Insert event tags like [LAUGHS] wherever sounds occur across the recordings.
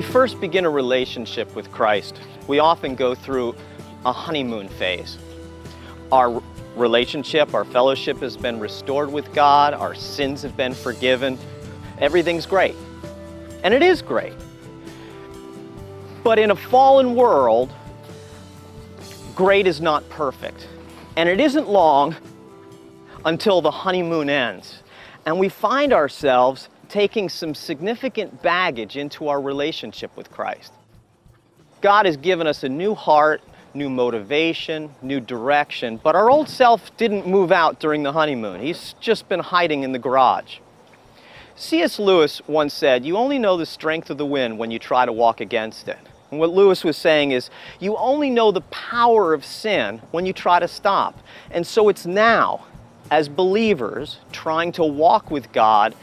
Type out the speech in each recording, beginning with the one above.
first begin a relationship with Christ, we often go through a honeymoon phase. Our relationship, our fellowship has been restored with God, our sins have been forgiven, everything's great. And it is great. But in a fallen world, great is not perfect. And it isn't long until the honeymoon ends. And we find ourselves taking some significant baggage into our relationship with Christ. God has given us a new heart, new motivation, new direction, but our old self didn't move out during the honeymoon. He's just been hiding in the garage. C.S. Lewis once said, You only know the strength of the wind when you try to walk against it. And what Lewis was saying is, you only know the power of sin when you try to stop. And so it's now, as believers trying to walk with God,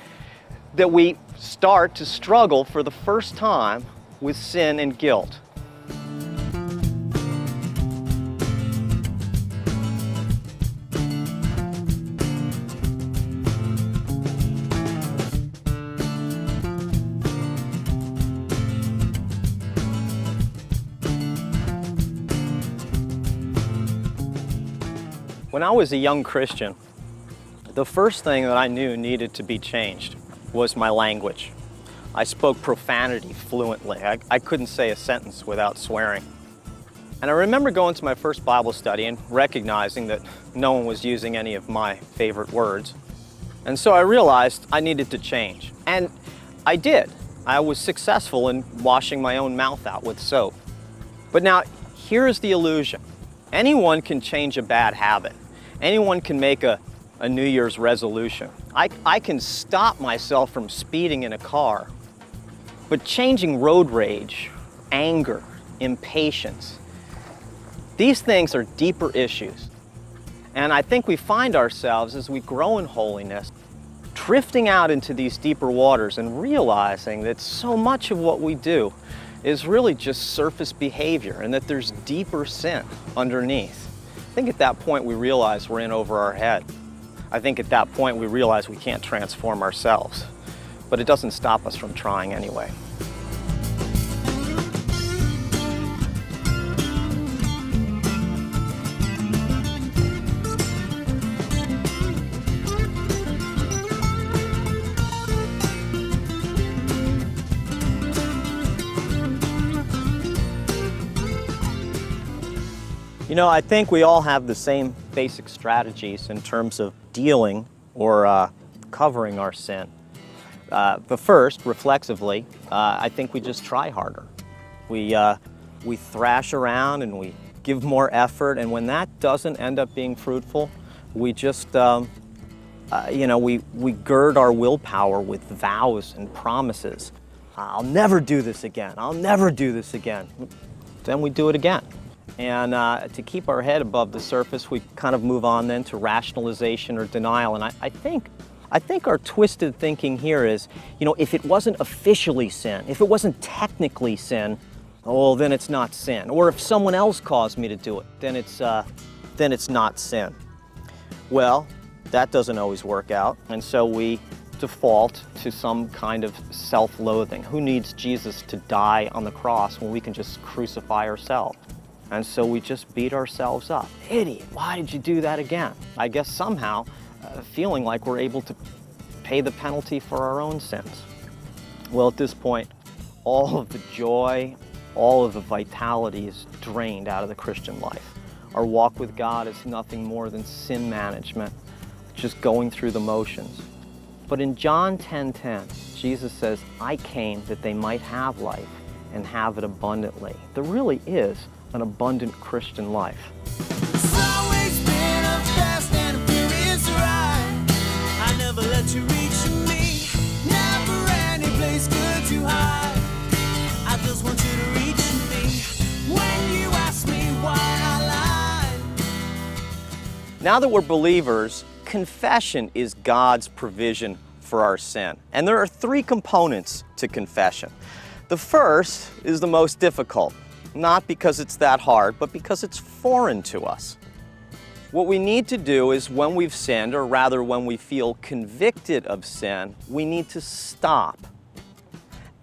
that we start to struggle for the first time with sin and guilt. When I was a young Christian, the first thing that I knew needed to be changed was my language. I spoke profanity fluently. I, I couldn't say a sentence without swearing. And I remember going to my first Bible study and recognizing that no one was using any of my favorite words. And so I realized I needed to change. And I did. I was successful in washing my own mouth out with soap. But now, here's the illusion. Anyone can change a bad habit. Anyone can make a, a New Year's resolution. I, I can stop myself from speeding in a car. But changing road rage, anger, impatience, these things are deeper issues. And I think we find ourselves as we grow in holiness, drifting out into these deeper waters and realizing that so much of what we do is really just surface behavior and that there's deeper sin underneath. I think at that point we realize we're in over our head. I think at that point we realize we can't transform ourselves. But it doesn't stop us from trying anyway. You know, I think we all have the same basic strategies in terms of dealing or uh, covering our sin. Uh, but first, reflexively, uh, I think we just try harder. We, uh, we thrash around and we give more effort, and when that doesn't end up being fruitful, we just, um, uh, you know, we, we gird our willpower with vows and promises. I'll never do this again. I'll never do this again. Then we do it again. And uh, to keep our head above the surface, we kind of move on then to rationalization or denial. And I, I, think, I think our twisted thinking here is, you know, if it wasn't officially sin, if it wasn't technically sin, oh, then it's not sin. Or if someone else caused me to do it, then it's, uh, then it's not sin. Well, that doesn't always work out. And so we default to some kind of self-loathing. Who needs Jesus to die on the cross when we can just crucify ourselves? And so we just beat ourselves up. Idiot, why did you do that again? I guess somehow uh, feeling like we're able to pay the penalty for our own sins. Well, at this point, all of the joy, all of the vitality is drained out of the Christian life. Our walk with God is nothing more than sin management, just going through the motions. But in John 10:10, 10, 10, Jesus says, "I came that they might have life and have it abundantly." There really is an abundant Christian life. Now that we're believers, confession is God's provision for our sin. And there are three components to confession. The first is the most difficult not because it's that hard, but because it's foreign to us. What we need to do is when we've sinned, or rather when we feel convicted of sin, we need to stop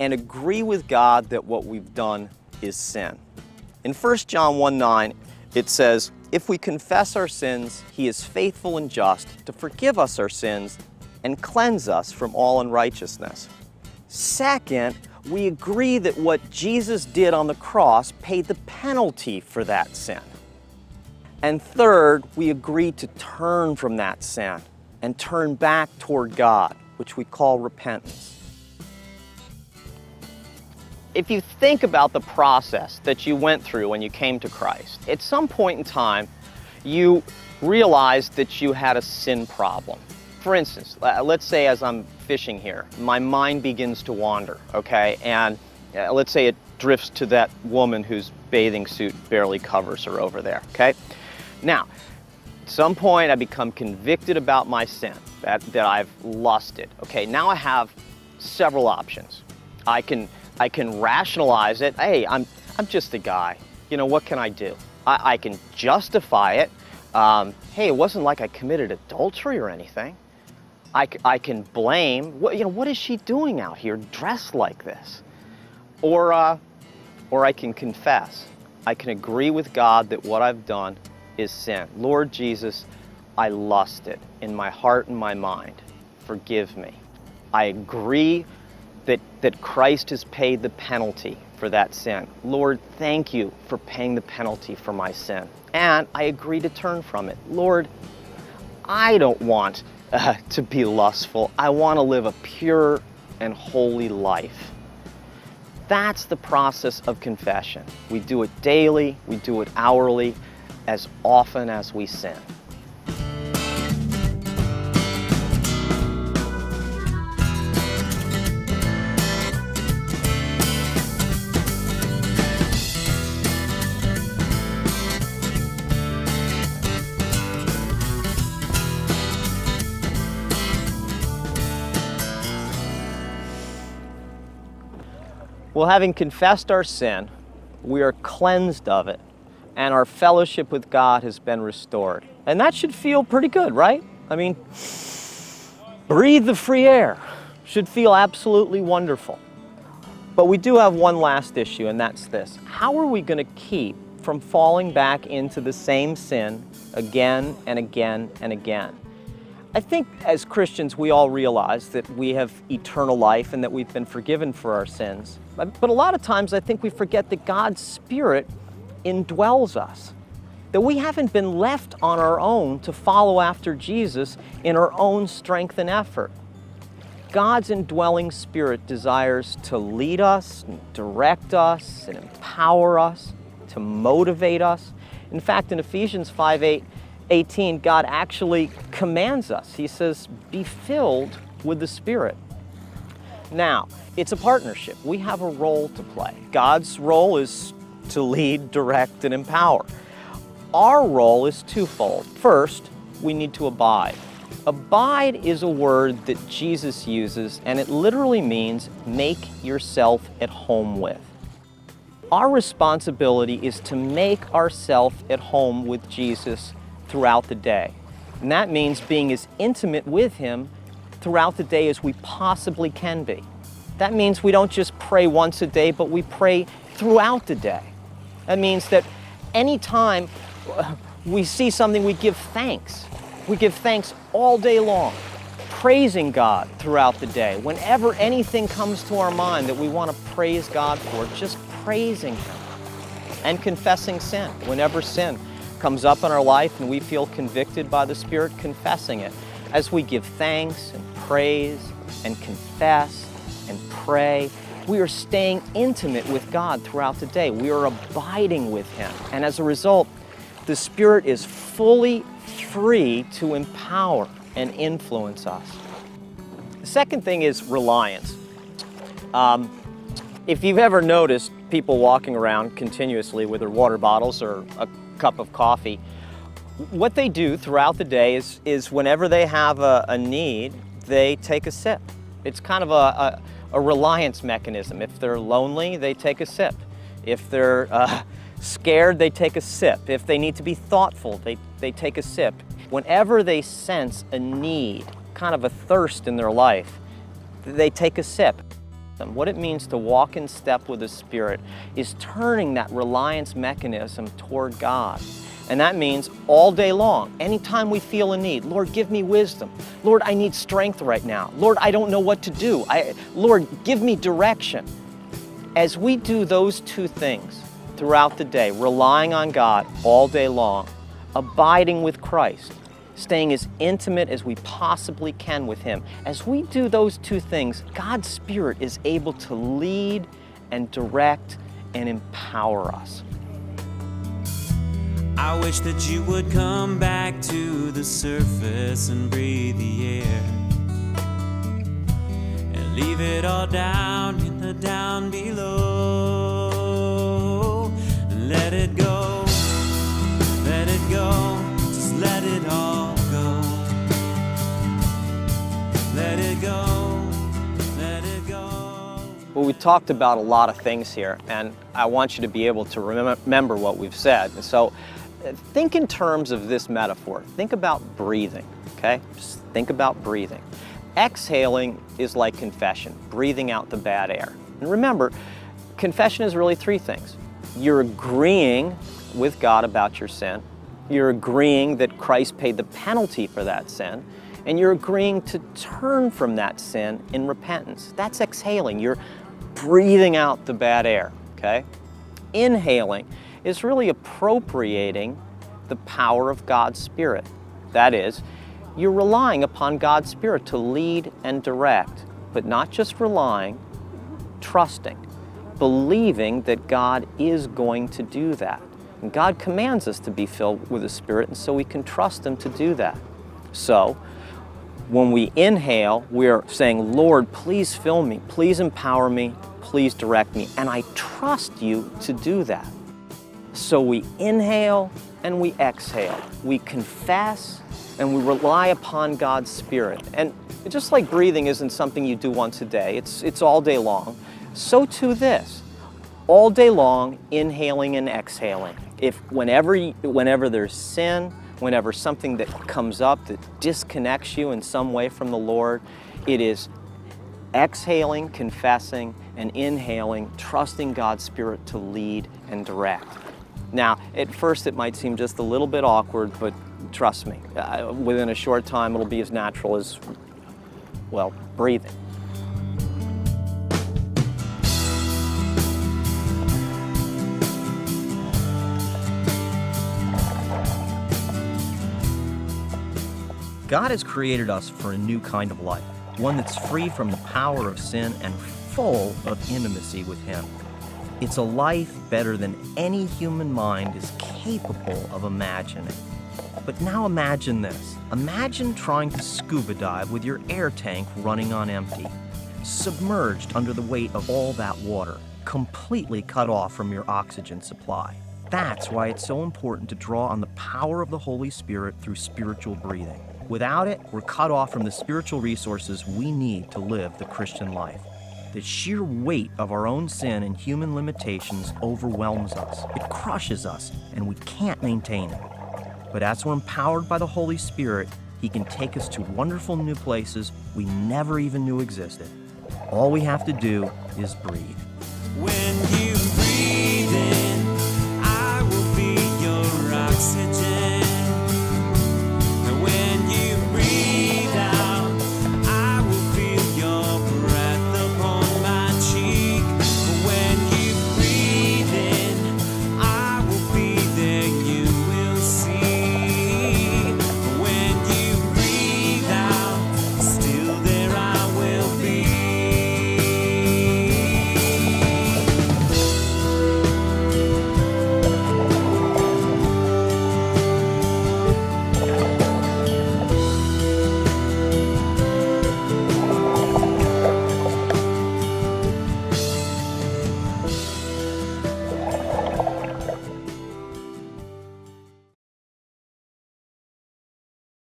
and agree with God that what we've done is sin. In 1 John 1 9, it says, If we confess our sins, he is faithful and just to forgive us our sins and cleanse us from all unrighteousness. Second, we agree that what Jesus did on the cross paid the penalty for that sin. And third, we agree to turn from that sin and turn back toward God, which we call repentance. If you think about the process that you went through when you came to Christ, at some point in time, you realized that you had a sin problem. For instance, let's say as I'm fishing here, my mind begins to wander, okay? And uh, let's say it drifts to that woman whose bathing suit barely covers her over there, okay? Now, at some point I become convicted about my sin, that, that I've lusted. Okay, now I have several options. I can, I can rationalize it. Hey, I'm, I'm just a guy. You know, what can I do? I, I can justify it. Um, hey, it wasn't like I committed adultery or anything. I, I can blame, what, you know, what is she doing out here dressed like this? Or, uh, or I can confess. I can agree with God that what I've done is sin. Lord Jesus, I lusted in my heart and my mind. Forgive me. I agree that, that Christ has paid the penalty for that sin. Lord, thank you for paying the penalty for my sin. And I agree to turn from it. Lord, I don't want uh, [LAUGHS] to be lustful. I want to live a pure and holy life. That's the process of confession. We do it daily, we do it hourly, as often as we sin. Well, having confessed our sin, we are cleansed of it and our fellowship with God has been restored. And that should feel pretty good, right? I mean, breathe the free air should feel absolutely wonderful. But we do have one last issue, and that's this. How are we going to keep from falling back into the same sin again and again and again? I think as Christians, we all realize that we have eternal life and that we've been forgiven for our sins. But a lot of times I think we forget that God's Spirit indwells us. That we haven't been left on our own to follow after Jesus in our own strength and effort. God's indwelling spirit desires to lead us, and direct us, and empower us, to motivate us. In fact, in Ephesians 5 8, 18, God actually commands us. He says, Be filled with the Spirit. Now, it's a partnership. We have a role to play. God's role is to lead, direct, and empower. Our role is twofold. First, we need to abide. Abide is a word that Jesus uses, and it literally means make yourself at home with. Our responsibility is to make ourselves at home with Jesus throughout the day. And that means being as intimate with Him throughout the day as we possibly can be. That means we don't just pray once a day, but we pray throughout the day. That means that anytime uh, we see something, we give thanks. We give thanks all day long, praising God throughout the day. Whenever anything comes to our mind that we want to praise God for, just praising Him and confessing sin. Whenever sin comes up in our life and we feel convicted by the Spirit, confessing it as we give thanks and praise and confess and pray we are staying intimate with God throughout the day. We are abiding with Him. And as a result, the Spirit is fully free to empower and influence us. The second thing is reliance. Um, if you've ever noticed people walking around continuously with their water bottles or a cup of coffee, what they do throughout the day is, is whenever they have a, a need, they take a sip. It's kind of a, a a reliance mechanism. If they're lonely, they take a sip. If they're uh, [LAUGHS] scared, they take a sip. If they need to be thoughtful, they, they take a sip. Whenever they sense a need, kind of a thirst in their life, they take a sip. Him, what it means to walk in step with the Spirit, is turning that reliance mechanism toward God. And that means all day long, anytime we feel a need, Lord, give me wisdom. Lord, I need strength right now. Lord, I don't know what to do. I, Lord, give me direction. As we do those two things throughout the day, relying on God all day long, abiding with Christ, staying as intimate as we possibly can with Him, as we do those two things, God's Spirit is able to lead and direct and empower us. I wish that you would come back to the surface and breathe the air. And leave it all down Well, we talked about a lot of things here, and I want you to be able to remember what we've said. And so, uh, think in terms of this metaphor. Think about breathing, okay? Just think about breathing. Exhaling is like confession, breathing out the bad air. And remember, confession is really three things. You're agreeing with God about your sin, you're agreeing that Christ paid the penalty for that sin, and you're agreeing to turn from that sin in repentance. That's exhaling. You're breathing out the bad air, okay? Inhaling is really appropriating the power of God's Spirit. That is, you're relying upon God's Spirit to lead and direct, but not just relying, trusting, believing that God is going to do that. And God commands us to be filled with the Spirit, and so we can trust Him to do that. So, when we inhale, we're saying, Lord, please fill me, please empower me, please direct me, and I trust you to do that. So we inhale and we exhale. We confess and we rely upon God's Spirit. And just like breathing isn't something you do once a day, it's, it's all day long, so too this. All day long, inhaling and exhaling. If whenever, whenever there's sin, whenever something that comes up that disconnects you in some way from the Lord, it is exhaling, confessing, and inhaling, trusting God's Spirit to lead and direct. Now, at first it might seem just a little bit awkward, but trust me, uh, within a short time it'll be as natural as, well, breathing. God has created us for a new kind of life, one that's free from the power of sin and full of intimacy with Him. It's a life better than any human mind is capable of imagining. But now imagine this. Imagine trying to scuba dive with your air tank running on empty, submerged under the weight of all that water, completely cut off from your oxygen supply. That's why it's so important to draw on the power of the Holy Spirit through spiritual breathing. Without it, we're cut off from the spiritual resources we need to live the Christian life. The sheer weight of our own sin and human limitations overwhelms us. It crushes us, and we can't maintain it. But as we're empowered by the Holy Spirit, He can take us to wonderful new places we never even knew existed. All we have to do is breathe. When you breathe in, I will be your oxygen.